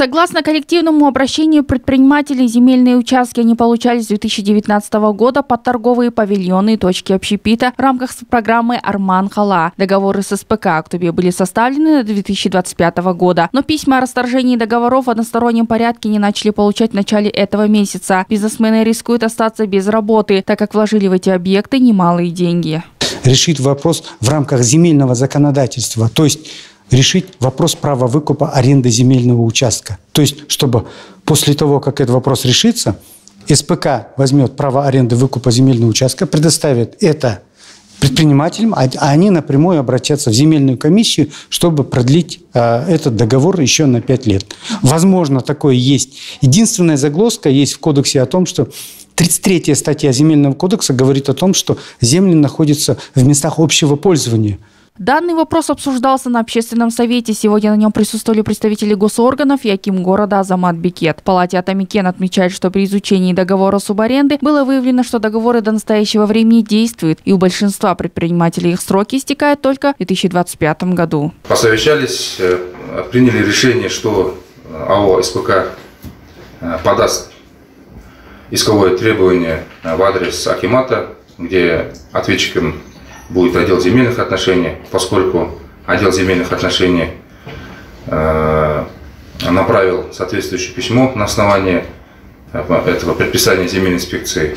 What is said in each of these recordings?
Согласно коллективному обращению предпринимателей, земельные участки они получали с 2019 года под торговые павильоны и точки общепита в рамках программы «Арман Хала». Договоры с СПК «Актубе» были составлены до 2025 года, но письма о расторжении договоров в одностороннем порядке не начали получать в начале этого месяца. Бизнесмены рискуют остаться без работы, так как вложили в эти объекты немалые деньги. Решить вопрос в рамках земельного законодательства, то есть решить вопрос права выкупа аренды земельного участка. То есть, чтобы после того, как этот вопрос решится, СПК возьмет право аренды выкупа земельного участка, предоставит это предпринимателям, а они напрямую обратятся в земельную комиссию, чтобы продлить э, этот договор еще на 5 лет. Возможно, такое есть. Единственная заглоска есть в кодексе о том, что 33 статья Земельного кодекса говорит о том, что земли находятся в местах общего пользования – Данный вопрос обсуждался на общественном совете. Сегодня на нем присутствовали представители госорганов и Аким города Азамат Бекет. В палате Атамекен отмечает, что при изучении договора субаренды было выявлено, что договоры до настоящего времени действуют, и у большинства предпринимателей их сроки истекают только в 2025 году. Посовещались, э, приняли решение, что АО СПК э, подаст исковое требование в адрес Акимата, где ответчиком будет отдел земельных отношений, поскольку отдел земельных отношений э, направил соответствующее письмо на основании э, этого предписания земельной инспекции.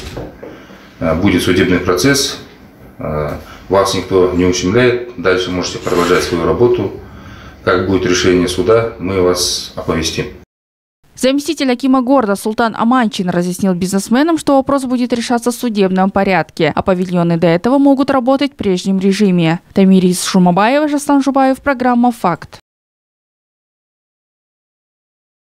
Э, будет судебный процесс, вас никто не ущемляет, дальше можете продолжать свою работу. Как будет решение суда, мы вас оповестим. Заместитель Акима города Султан Аманчин разъяснил бизнесменам, что вопрос будет решаться в судебном порядке, а павильоны до этого могут работать в прежнем режиме. Тамирис Шумабаева, Жастан Жубаев, программа «Факт».